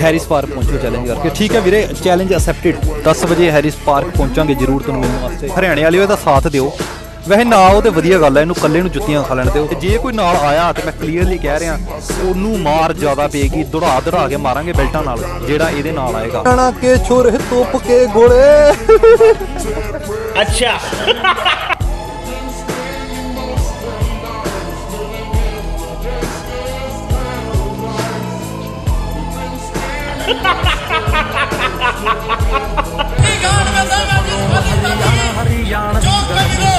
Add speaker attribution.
Speaker 1: Harris park ਪਹੁੰਚੋ challenge ਕਰਕੇ। ਠੀਕ ਹੈ ਵੀਰੇ ਚੈਲੰਜ ਅਕਸੈਪਟਿਡ 10 ਵਜੇ ਹੈਰਿਸ ਪਾਰਕ ਪਹੁੰਚਾਂਗੇ ਜ਼ਰੂਰ ਤੁਹਾਨੂੰ ਮਿਲਣ ਵਾਸਤੇ। ਹਰਿਆਣੇ ਵਾਲੇ ਉਹਦਾ ਸਾਥ ਦਿਓ। ਵੈਸੇ ਨਾ ਉਹ ਤੇ ਵਧੀਆ ਗੱਲ ਹੈ ਇਹਨੂੰ ਕੱਲੇ ਨੂੰ ਜੁੱਤੀਆਂ ਖਾ ਲੈਣ ਦਿਓ। ਜੇ ਕੋਈ ਨਾਲ ਆਇਆ ਤੇ ਮੈਂ ਕਲੀਅਰਲੀ ਕਹਿ ਰਿਹਾ ਉਹਨੂੰ ਮਾਰ ਜ਼ਿਆਦਾ ਪਏਗੀ ਦੁੜਾ ਦੁੜਾ ਕੇ ਮਾਰਾਂਗੇ ਬੈਲਟਾਂ ਨਾਲ ਜਿਹੜਾ ਇਹਦੇ ਨਾਲ ਆਏਗਾ। ਕਣਾ ਕੇ ਛੁਰੇ ਤੋਪ ਕੇ ਗੋਲੇ।
Speaker 2: ਅੱਛਾ।
Speaker 3: ¡Ja,